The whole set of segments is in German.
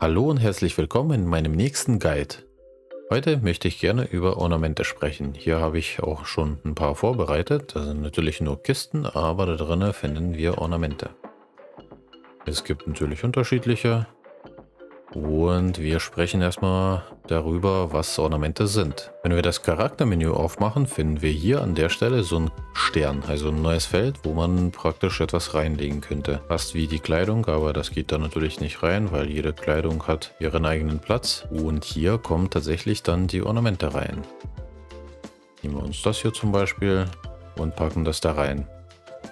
Hallo und herzlich willkommen in meinem nächsten Guide. Heute möchte ich gerne über Ornamente sprechen. Hier habe ich auch schon ein paar vorbereitet. Das sind natürlich nur Kisten, aber da drinnen finden wir Ornamente. Es gibt natürlich unterschiedliche. Und wir sprechen erstmal darüber, was Ornamente sind. Wenn wir das Charaktermenü aufmachen, finden wir hier an der Stelle so ein Stern, also ein neues Feld, wo man praktisch etwas reinlegen könnte. Fast wie die Kleidung, aber das geht da natürlich nicht rein, weil jede Kleidung hat ihren eigenen Platz. Und hier kommen tatsächlich dann die Ornamente rein. Nehmen wir uns das hier zum Beispiel und packen das da rein.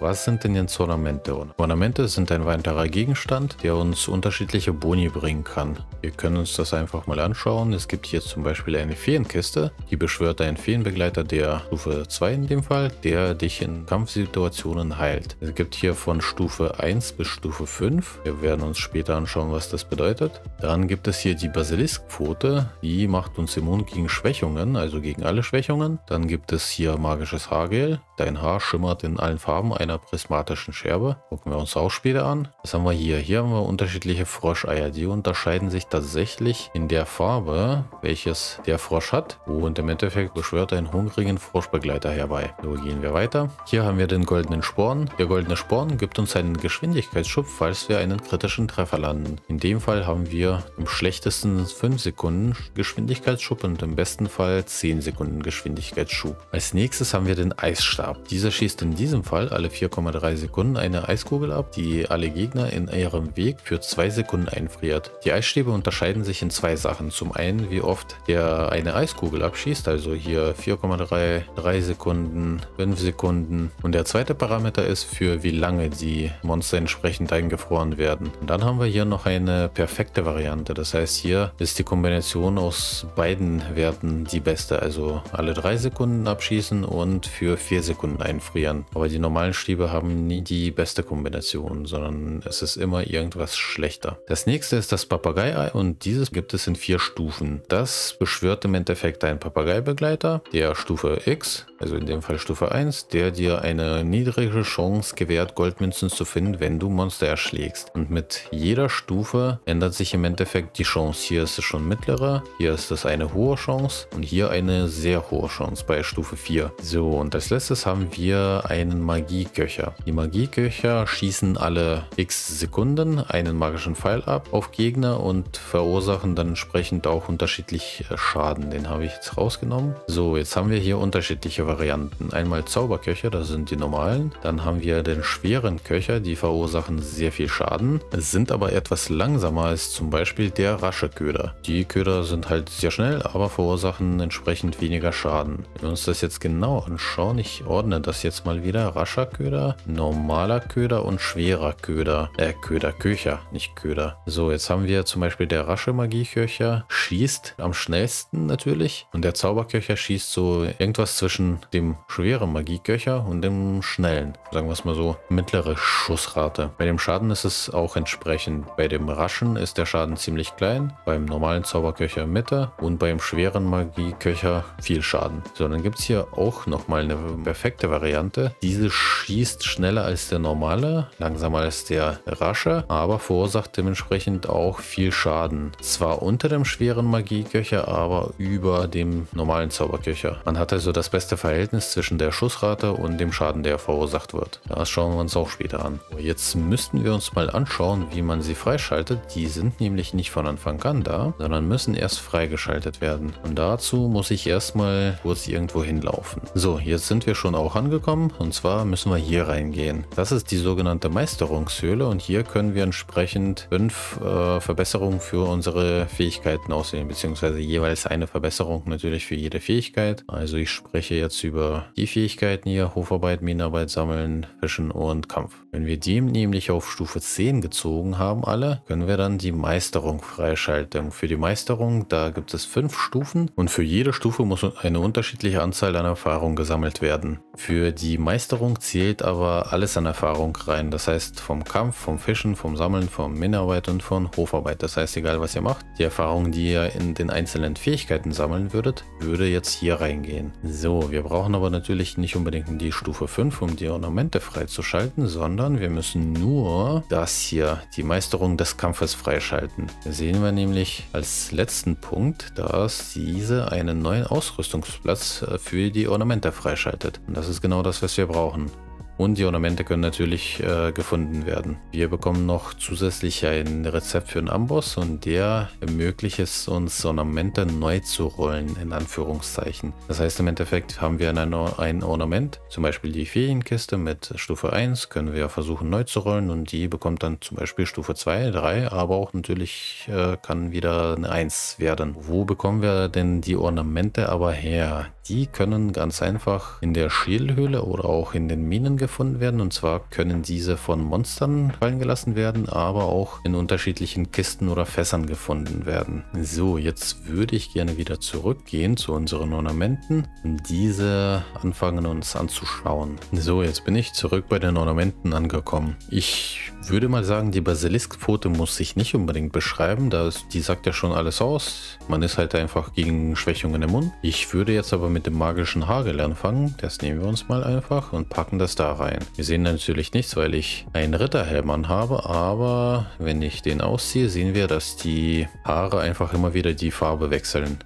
Was sind denn jetzt Ornamente? Ornamente sind ein weiterer Gegenstand, der uns unterschiedliche Boni bringen kann. Wir können uns das einfach mal anschauen. Es gibt hier zum Beispiel eine Feenkiste, die beschwört einen Feenbegleiter der Stufe 2 in dem Fall, der dich in Kampfsituationen heilt. Es gibt hier von Stufe 1 bis Stufe 5. Wir werden uns später anschauen, was das bedeutet. Dann gibt es hier die Basiliskpfote, die macht uns immun gegen Schwächungen, also gegen alle Schwächungen. Dann gibt es hier magisches Haargel. Dein Haar schimmert in allen Farben einer prismatischen Scherbe. Gucken wir uns auch später an. Was haben wir hier? Hier haben wir unterschiedliche Froscheier. Die unterscheiden sich tatsächlich in der Farbe, welches der Frosch hat. Und im Endeffekt beschwört einen hungrigen Froschbegleiter herbei. So gehen wir weiter. Hier haben wir den goldenen Sporn. Der goldene Sporn gibt uns einen Geschwindigkeitsschub, falls wir einen kritischen Treffer landen. In dem Fall haben wir im schlechtesten 5 Sekunden Geschwindigkeitsschub und im besten Fall 10 Sekunden Geschwindigkeitsschub. Als nächstes haben wir den Eisstab. Dieser schießt in diesem Fall alle 4,3 Sekunden eine Eiskugel ab, die alle Gegner in ihrem Weg für 2 Sekunden einfriert. Die Eisstäbe unterscheiden sich in zwei Sachen. Zum einen, wie oft der eine Eiskugel abschießt, also hier 4,3, 3 Sekunden, 5 Sekunden. Und der zweite Parameter ist, für wie lange die Monster entsprechend eingefroren werden. Und dann haben wir hier noch eine perfekte Variante. Das heißt, hier ist die Kombination aus beiden Werten die beste. Also alle 3 Sekunden abschießen und für 4 Sekunden einfrieren. Aber die normalen Stäbe haben nie die beste Kombination, sondern es ist immer irgendwas schlechter. Das nächste ist das Papagei-Ei und dieses gibt es in vier Stufen. Das beschwört im Endeffekt einen Papageibegleiter, der Stufe X, also in dem Fall Stufe 1, der dir eine niedrige Chance gewährt, Goldmünzen zu finden, wenn du Monster erschlägst. Und mit jeder Stufe ändert sich im Endeffekt die Chance. Hier ist es schon mittlere, hier ist es eine hohe Chance und hier eine sehr hohe Chance bei Stufe 4. So, und als letztes haben wir einen Magieköcher. Die Magieköcher schießen alle x Sekunden einen magischen Pfeil ab auf Gegner und verursachen dann entsprechend auch unterschiedlich äh, Schaden. Den habe ich jetzt rausgenommen. So, jetzt haben wir hier unterschiedliche Varianten. Einmal Zauberköcher, das sind die normalen. Dann haben wir den schweren Köcher, die verursachen sehr viel Schaden, sind aber etwas langsamer als zum Beispiel der rasche Köder. Die Köder sind halt sehr schnell, aber verursachen entsprechend weniger Schaden. Wenn wir uns das jetzt genau anschauen, ich ordne das jetzt mal wieder. Rascher Köder, normaler Köder und schwerer Köder. Äh, Köder, Köcher, nicht Köder. So, jetzt haben wir zum Beispiel der rasche Magieköcher schießt am schnellsten natürlich und der Zauberköcher schießt so irgendwas zwischen dem schweren Magieköcher und dem schnellen. Sagen wir es mal so, mittlere Schussrate. Bei dem Schaden ist es auch entsprechend. Bei dem raschen ist der Schaden ziemlich klein, beim normalen Zauberköcher Mitte und beim schweren Magieköcher viel Schaden. So, dann gibt es hier auch nochmal eine perfekte Variante. Diese schießt schneller als der normale, langsamer als der rasche, aber verursacht dementsprechend auch viel Schaden. Zwar unter dem schweren Magieköcher, aber über dem normalen Zauberköcher. Man hat also das beste Verhältnis zwischen der Schussrate und dem Schaden, der verursacht wird. Das schauen wir uns auch später an. Jetzt müssten wir uns mal anschauen, wie man sie freischaltet. Die sind nämlich nicht von Anfang an da, sondern müssen erst freigeschaltet werden. Und dazu muss ich erstmal kurz irgendwo hinlaufen. So, jetzt sind wir schon auch angekommen und zwar müssen wir hier reingehen. Das ist die sogenannte Meisterungshöhle und hier können wir entsprechend fünf äh, Verbesserungen für unsere Fähigkeiten aussehen, beziehungsweise jeweils eine Verbesserung natürlich für jede Fähigkeit. Also ich spreche jetzt über die Fähigkeiten hier, Hofarbeit, Minenarbeit, Sammeln, Fischen und Kampf. Wenn wir die nämlich auf Stufe 10 gezogen haben alle, können wir dann die Meisterung freischalten. Für die Meisterung, da gibt es fünf Stufen und für jede Stufe muss eine unterschiedliche Anzahl an Erfahrung gesammelt werden. Für die Meisterung zählt aber alles an Erfahrung rein. Das heißt vom Kampf, vom Fischen, vom Sammeln, vom Minenarbeit und von Hofarbeit. Das heißt, egal was ihr macht, die Erfahrung, die ihr in den einzelnen Fähigkeiten sammeln würdet, würde jetzt hier reingehen. So, wir brauchen aber natürlich nicht unbedingt die Stufe 5, um die Ornamente freizuschalten, sondern wir müssen nur das hier, die Meisterung des Kampfes freischalten. Da sehen wir nämlich als letzten Punkt, dass diese einen neuen Ausrüstungsplatz äh, für die Ornamente freischaltet. Und das ist genau das, was wir brauchen. Und die Ornamente können natürlich äh, gefunden werden. Wir bekommen noch zusätzlich ein Rezept für einen Amboss und der ermöglicht es uns, Ornamente neu zu rollen, in Anführungszeichen. Das heißt, im Endeffekt haben wir ein, ein Ornament, zum Beispiel die Ferienkiste mit Stufe 1, können wir versuchen neu zu rollen und die bekommt dann zum Beispiel Stufe 2, 3, aber auch natürlich äh, kann wieder eine 1 werden. Wo bekommen wir denn die Ornamente aber her? Die können ganz einfach in der Schädelhöhle oder auch in den Minen gefunden werden. Und zwar können diese von Monstern fallen gelassen werden, aber auch in unterschiedlichen Kisten oder Fässern gefunden werden. So, jetzt würde ich gerne wieder zurückgehen zu unseren Ornamenten und diese anfangen uns anzuschauen. So, jetzt bin ich zurück bei den Ornamenten angekommen. Ich würde mal sagen, die Basiliskpfote muss sich nicht unbedingt beschreiben, da die sagt ja schon alles aus. Man ist halt einfach gegen Schwächungen im Mund. Ich würde jetzt aber mit dem magischen Hagel anfangen. Das nehmen wir uns mal einfach und packen das da rein. Wir sehen natürlich nichts, weil ich einen Ritterhelm anhabe, aber wenn ich den ausziehe, sehen wir, dass die Haare einfach immer wieder die Farbe wechseln.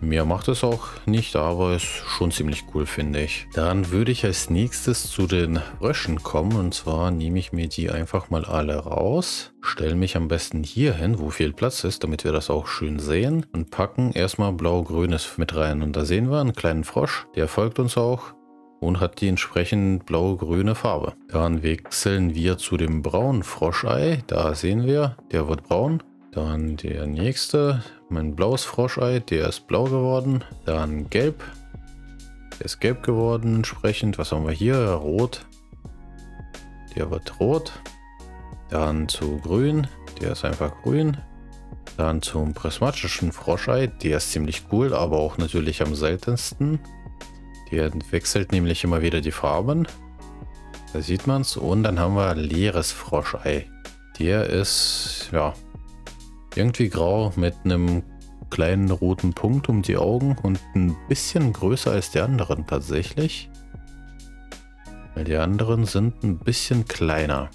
Mehr macht es auch nicht, aber ist schon ziemlich cool, finde ich. Dann würde ich als nächstes zu den Fröschen kommen. Und zwar nehme ich mir die einfach mal alle raus. Stelle mich am besten hier hin, wo viel Platz ist, damit wir das auch schön sehen. Und packen erstmal blau-grünes mit rein. Und da sehen wir einen kleinen Frosch. Der folgt uns auch und hat die entsprechend blau-grüne Farbe. Dann wechseln wir zu dem braunen Froschei. Da sehen wir, der wird braun. Dann der nächste, mein blaues Froschei, der ist blau geworden. Dann gelb, der ist gelb geworden entsprechend. Was haben wir hier? Rot, der wird rot. Dann zu grün, der ist einfach grün. Dann zum prismatischen Froschei, der ist ziemlich cool, aber auch natürlich am seltensten. Der wechselt nämlich immer wieder die Farben. Da sieht man es. Und dann haben wir leeres Froschei. Der ist, ja, irgendwie grau mit einem kleinen roten Punkt um die Augen und ein bisschen größer als die anderen tatsächlich. Weil die anderen sind ein bisschen kleiner.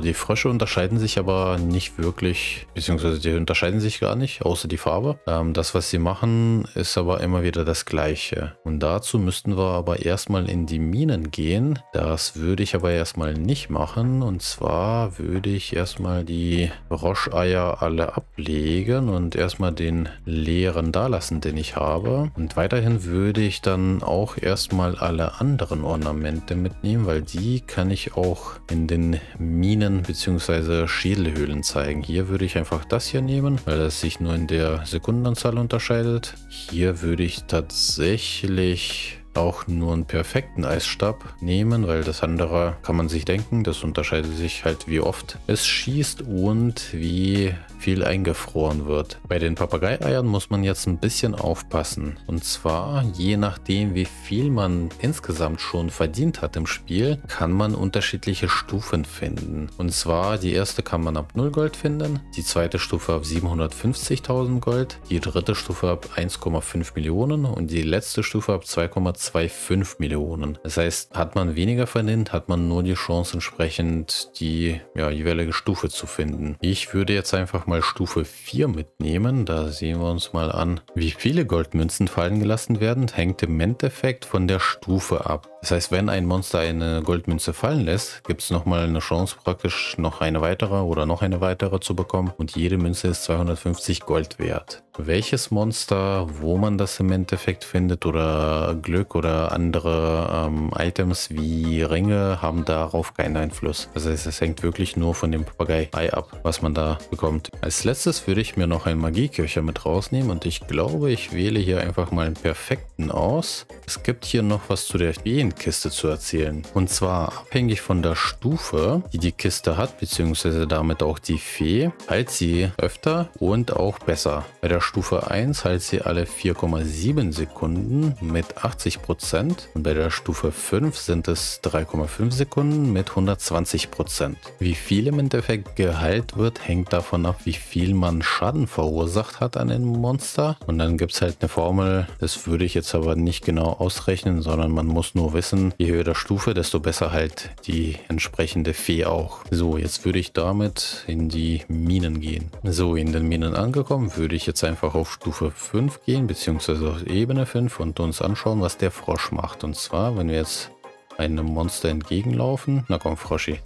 Die Frösche unterscheiden sich aber nicht wirklich, beziehungsweise die unterscheiden sich gar nicht, außer die Farbe. Ähm, das, was sie machen, ist aber immer wieder das Gleiche. Und dazu müssten wir aber erstmal in die Minen gehen. Das würde ich aber erstmal nicht machen. Und zwar würde ich erstmal die Froscheier alle ablegen und erstmal den leeren da lassen, den ich habe. Und weiterhin würde ich dann auch erstmal alle anderen Ornamente mitnehmen, weil die kann ich auch in den Minen Höhlen bzw. Schädelhöhlen zeigen. Hier würde ich einfach das hier nehmen, weil es sich nur in der Sekundenanzahl unterscheidet. Hier würde ich tatsächlich auch nur einen perfekten Eisstab nehmen, weil das andere kann man sich denken, das unterscheidet sich halt wie oft es schießt und wie viel eingefroren wird. Bei den Papageieiern muss man jetzt ein bisschen aufpassen. Und zwar, je nachdem wie viel man insgesamt schon verdient hat im Spiel, kann man unterschiedliche Stufen finden. Und zwar, die erste kann man ab 0 Gold finden, die zweite Stufe ab 750.000 Gold, die dritte Stufe ab 1,5 Millionen und die letzte Stufe ab 2,25 Millionen. Das heißt, hat man weniger verdient, hat man nur die Chance entsprechend die ja, jeweilige Stufe zu finden. Ich würde jetzt einfach mal Stufe 4 mitnehmen. Da sehen wir uns mal an, wie viele Goldmünzen fallen gelassen werden. Hängt im Endeffekt von der Stufe ab. Das heißt, wenn ein Monster eine Goldmünze fallen lässt, gibt es nochmal eine Chance praktisch noch eine weitere oder noch eine weitere zu bekommen. Und jede Münze ist 250 Gold wert welches Monster, wo man das im Endeffekt findet oder Glück oder andere ähm, Items wie Ringe haben darauf keinen Einfluss. Das heißt, es hängt wirklich nur von dem Papagei-Ei ab, was man da bekommt. Als letztes würde ich mir noch einen Magieköcher mit rausnehmen und ich glaube, ich wähle hier einfach mal einen perfekten aus. Es gibt hier noch was zu der Feen Feenkiste zu erzielen. Und zwar abhängig von der Stufe, die die Kiste hat, beziehungsweise damit auch die Fee, heilt sie öfter und auch besser. Bei der Stufe 1 heilt sie alle 4,7 Sekunden mit 80% und bei der Stufe 5 sind es 3,5 Sekunden mit 120%. Wie viel im Endeffekt geheilt wird, hängt davon ab, wie viel man Schaden verursacht hat an den Monster. Und dann gibt es halt eine Formel, das würde ich jetzt aber nicht genau ausrechnen, sondern man muss nur wissen, je höher der Stufe, desto besser halt die entsprechende Fee auch. So, jetzt würde ich damit in die Minen gehen. So, in den Minen angekommen, würde ich jetzt einfach auf Stufe 5 gehen, beziehungsweise auf Ebene 5 und uns anschauen, was der Frosch macht. Und zwar, wenn wir jetzt einem Monster entgegenlaufen, na komm Froschi,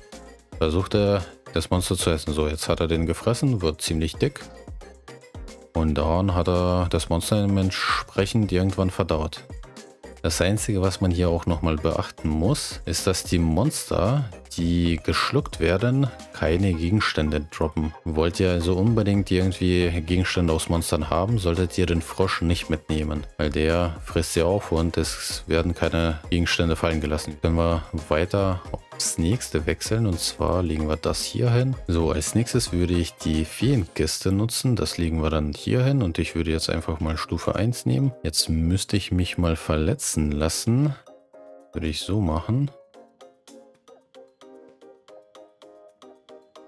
versucht er das Monster zu essen. So, jetzt hat er den gefressen, wird ziemlich dick. Und dann hat er das Monster entsprechend irgendwann verdaut. Das Einzige, was man hier auch nochmal beachten muss, ist, dass die Monster, die geschluckt werden, keine Gegenstände droppen. Wollt ihr also unbedingt irgendwie Gegenstände aus Monstern haben, solltet ihr den Frosch nicht mitnehmen, weil der frisst sie auf und es werden keine Gegenstände fallen gelassen. Können wir weiter aufs nächste wechseln und zwar legen wir das hier hin. So, als nächstes würde ich die Feenkiste nutzen. Das legen wir dann hier hin und ich würde jetzt einfach mal Stufe 1 nehmen. Jetzt müsste ich mich mal verletzen lassen. Würde ich so machen.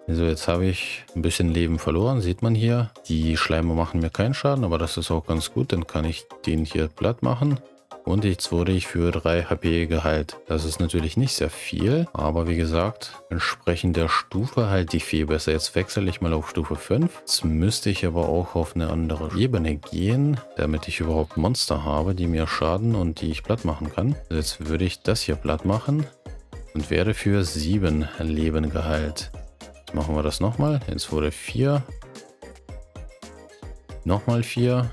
So, jetzt habe ich ein bisschen Leben verloren, sieht man hier. Die Schleime machen mir keinen Schaden, aber das ist auch ganz gut. Dann kann ich den hier platt machen. Und jetzt wurde ich für 3 HP geheilt. Das ist natürlich nicht sehr viel, aber wie gesagt, entsprechend der Stufe halt die viel besser. Jetzt wechsle ich mal auf Stufe 5. Jetzt müsste ich aber auch auf eine andere Ebene gehen, damit ich überhaupt Monster habe, die mir schaden und die ich platt machen kann. Jetzt würde ich das hier platt machen und werde für 7 Leben geheilt. Machen wir das nochmal. Jetzt wurde 4. Nochmal 4.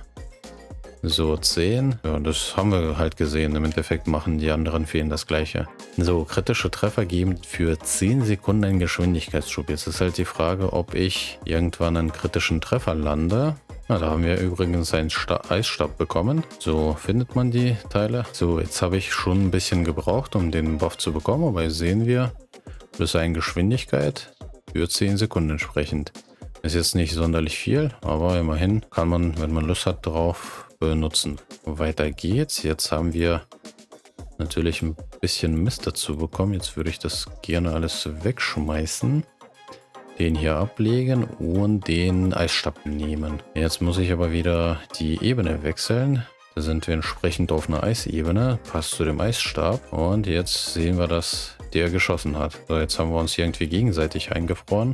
So, 10. Ja, das haben wir halt gesehen. Im Endeffekt machen die anderen Feen das gleiche. So, kritische Treffer geben für 10 Sekunden einen Geschwindigkeitsschub. Jetzt ist halt die Frage, ob ich irgendwann einen kritischen Treffer lande. Ja, da haben wir übrigens einen Sta Eisstab bekommen. So findet man die Teile. So, jetzt habe ich schon ein bisschen gebraucht, um den Buff zu bekommen. Aber sehen wir, plus eine Geschwindigkeit für 10 Sekunden entsprechend. Ist jetzt nicht sonderlich viel, aber immerhin kann man, wenn man Lust hat, drauf benutzen. Weiter geht's. Jetzt haben wir natürlich ein bisschen Mist dazu bekommen. Jetzt würde ich das gerne alles wegschmeißen. Den hier ablegen und den Eisstab nehmen. Jetzt muss ich aber wieder die Ebene wechseln. Da sind wir entsprechend auf einer Eisebene. Passt zu dem Eisstab. Und jetzt sehen wir, dass der geschossen hat. So, jetzt haben wir uns irgendwie gegenseitig eingefroren.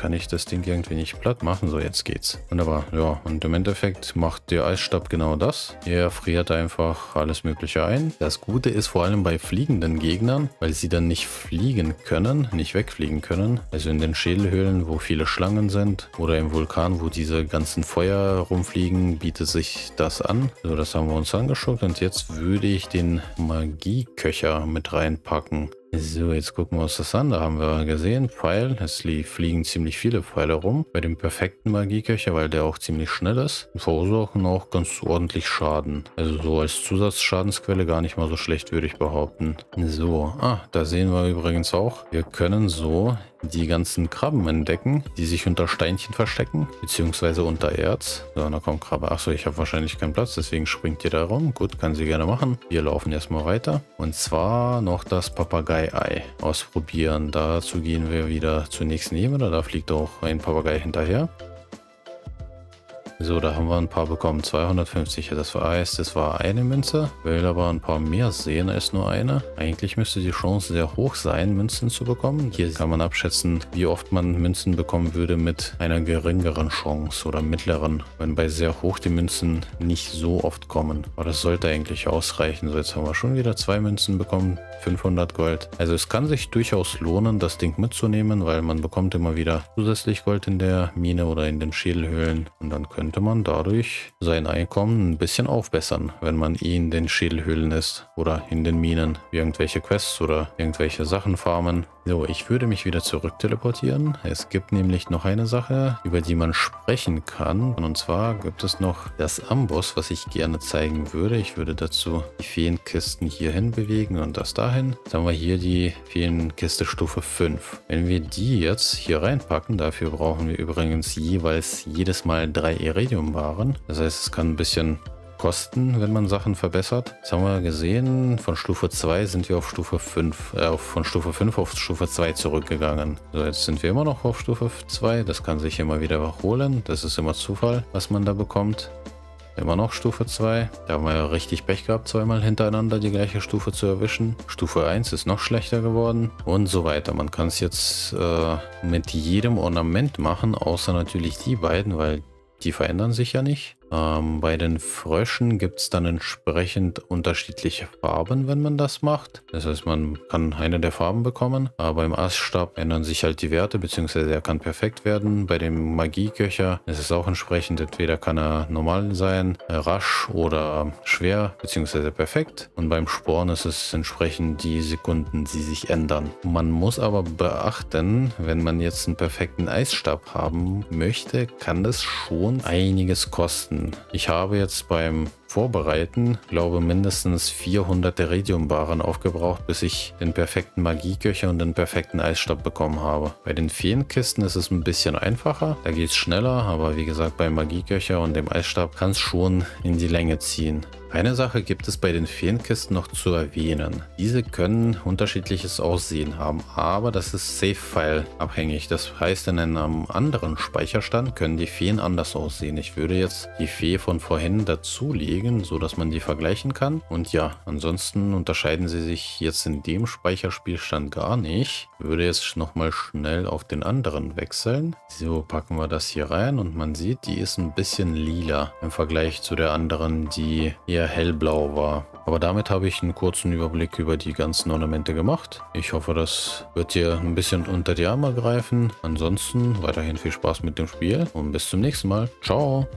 Kann ich das Ding irgendwie nicht platt machen. So, jetzt geht's. Wunderbar. Ja, und im Endeffekt macht der Eisstab genau das. Er friert einfach alles mögliche ein. Das Gute ist vor allem bei fliegenden Gegnern, weil sie dann nicht fliegen können, nicht wegfliegen können. Also in den Schädelhöhlen, wo viele Schlangen sind oder im Vulkan, wo diese ganzen Feuer rumfliegen, bietet sich das an. So, das haben wir uns angeschaut und jetzt würde ich den Magieköcher mit reinpacken. So, jetzt gucken wir uns das an. Da haben wir gesehen, Pfeil. Es fliegen ziemlich viele Pfeile rum. Bei dem perfekten Magieköcher, weil der auch ziemlich schnell ist. Verursachen auch ganz ordentlich Schaden. Also so als Zusatzschadensquelle gar nicht mal so schlecht, würde ich behaupten. So, ah, da sehen wir übrigens auch, wir können so die ganzen Krabben entdecken, die sich unter Steinchen verstecken, beziehungsweise unter Erz. So, da kommt Krabbe. Achso, ich habe wahrscheinlich keinen Platz, deswegen springt ihr da rum. Gut, kann sie gerne machen. Wir laufen erstmal weiter. Und zwar noch das Papagei-Ei ausprobieren. Dazu gehen wir wieder zur nächsten Ebene. Da fliegt auch ein Papagei hinterher. So, da haben wir ein paar bekommen. 250. Das heißt, es war eine Münze. Will aber ein paar mehr sehen als nur eine. Eigentlich müsste die Chance sehr hoch sein, Münzen zu bekommen. Hier kann man abschätzen, wie oft man Münzen bekommen würde mit einer geringeren Chance oder mittleren. Wenn bei sehr hoch die Münzen nicht so oft kommen. Aber das sollte eigentlich ausreichen. So, jetzt haben wir schon wieder zwei Münzen bekommen. 500 Gold. Also es kann sich durchaus lohnen, das Ding mitzunehmen, weil man bekommt immer wieder zusätzlich Gold in der Mine oder in den Schädelhöhlen und dann können könnte man dadurch sein Einkommen ein bisschen aufbessern, wenn man in den Schädelhöhlen ist oder in den Minen, irgendwelche Quests oder irgendwelche Sachen farmen. So, ich würde mich wieder zurück teleportieren. Es gibt nämlich noch eine Sache, über die man sprechen kann. Und zwar gibt es noch das Amboss, was ich gerne zeigen würde. Ich würde dazu die Feenkisten hierhin bewegen und das dahin. Jetzt haben wir hier die Feenkiste Stufe 5. Wenn wir die jetzt hier reinpacken, dafür brauchen wir übrigens jeweils jedes Mal drei Iridium-Waren. Das heißt, es kann ein bisschen kosten, wenn man Sachen verbessert. Das haben wir gesehen. Von Stufe 2 sind wir auf Stufe 5, äh, von Stufe 5 auf Stufe 2 zurückgegangen. So, jetzt sind wir immer noch auf Stufe 2. Das kann sich immer wieder wiederholen. Das ist immer Zufall, was man da bekommt. Immer noch Stufe 2. Da haben wir ja richtig Pech gehabt, zweimal hintereinander die gleiche Stufe zu erwischen. Stufe 1 ist noch schlechter geworden und so weiter. Man kann es jetzt äh, mit jedem Ornament machen, außer natürlich die beiden, weil die verändern sich ja nicht. Ähm, bei den Fröschen gibt es dann entsprechend unterschiedliche Farben, wenn man das macht. Das heißt, man kann eine der Farben bekommen, aber beim Aststab ändern sich halt die Werte, beziehungsweise er kann perfekt werden. Bei dem Magieköcher ist es auch entsprechend, entweder kann er normal sein, äh, rasch oder schwer, beziehungsweise perfekt. Und beim Sporn ist es entsprechend die Sekunden, die sich ändern. Man muss aber beachten, wenn man jetzt einen perfekten Eisstab haben möchte, kann das schon einiges kosten. Ich habe jetzt beim Vorbereiten, glaube mindestens 400 Iridium-Baren aufgebraucht, bis ich den perfekten Magieköcher und den perfekten Eisstab bekommen habe. Bei den Feenkisten ist es ein bisschen einfacher, da geht es schneller, aber wie gesagt, beim Magieköcher und dem Eisstab kann es schon in die Länge ziehen. Eine Sache gibt es bei den Feenkisten noch zu erwähnen. Diese können unterschiedliches Aussehen haben, aber das ist Save-File abhängig. Das heißt, in einem anderen Speicherstand können die Feen anders aussehen. Ich würde jetzt die Fee von vorhin dazulegen, so dass man die vergleichen kann. Und ja, ansonsten unterscheiden sie sich jetzt in dem Speicherspielstand gar nicht. Ich würde jetzt nochmal schnell auf den anderen wechseln. So, packen wir das hier rein und man sieht, die ist ein bisschen lila im Vergleich zu der anderen, die eher eher hellblau war. Aber damit habe ich einen kurzen Überblick über die ganzen Ornamente gemacht. Ich hoffe, das wird dir ein bisschen unter die Arme greifen. Ansonsten weiterhin viel Spaß mit dem Spiel und bis zum nächsten Mal. Ciao!